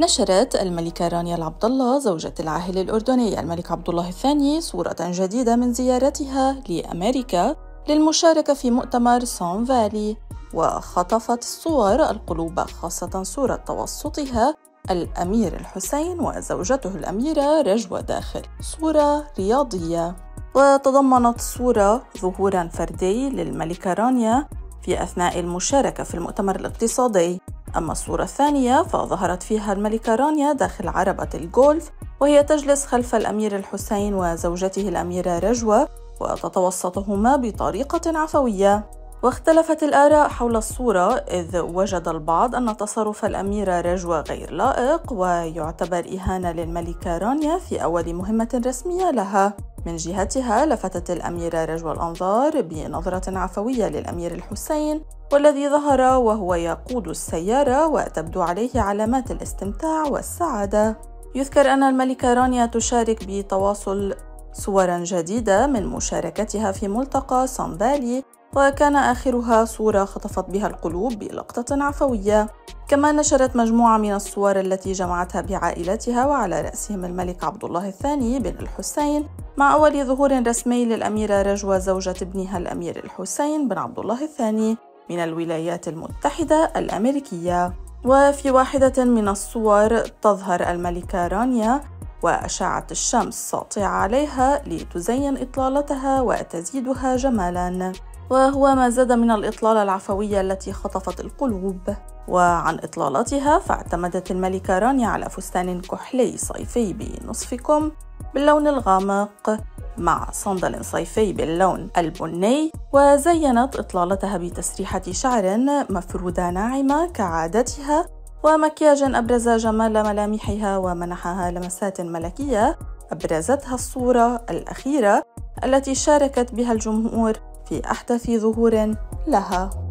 نشرت الملكة رانيا العبد الله زوجة العاهل الأردني الملك عبد الله الثاني صورة جديدة من زيارتها لأمريكا للمشاركة في مؤتمر سون فالي وخطفت الصور القلوب خاصة صورة توسطها الأمير الحسين وزوجته الأميرة رجوة داخل صورة رياضية. وتضمنت الصورة ظهورا فردي للملكة رانيا في أثناء المشاركة في المؤتمر الاقتصادي. أما الصورة الثانية فظهرت فيها الملكة رانيا داخل عربة الجولف وهي تجلس خلف الأمير الحسين وزوجته الأميرة رجوة وتتوسطهما بطريقة عفوية. واختلفت الآراء حول الصورة إذ وجد البعض أن تصرف الأميرة رجوة غير لائق ويعتبر إهانة للملكة رانيا في أول مهمة رسمية لها. من جهتها لفتت الأميرة رجوة الأنظار بنظرة عفوية للأمير الحسين والذي ظهر وهو يقود السيارة وتبدو عليه علامات الاستمتاع والسعادة. يذكر أن الملكة رانيا تشارك بتواصل صورا جديدة من مشاركتها في ملتقى سانفالي وكان آخرها صورة خطفت بها القلوب بلقطة عفوية. كما نشرت مجموعة من الصور التي جمعتها بعائلتها وعلى رأسهم الملك عبد الله الثاني بن الحسين مع أول ظهور رسمي للأميرة رجوة زوجة ابنها الأمير الحسين بن عبد الله الثاني من الولايات المتحدة الأمريكية. وفي واحدة من الصور تظهر الملكة رانيا وأشعة الشمس ساطعة عليها لتزين إطلالتها وتزيدها جمالاً. وهو ما زاد من الإطلالة العفوية التي خطفت القلوب. وعن إطلالتها فاعتمدت الملكة رانيا على فستان كحلي صيفي بنصف كم باللون الغامق مع صندل صيفي باللون البني. وزينت إطلالتها بتسريحة شعر مفرودة ناعمة كعادتها ومكياج أبرز جمال ملامحها ومنحها لمسات ملكية أبرزتها الصورة الأخيرة التي شاركت بها الجمهور في أحدث ظهور لها.